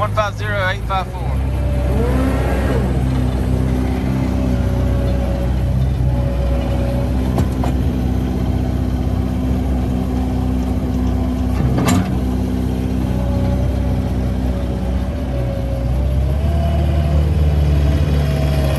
150-854.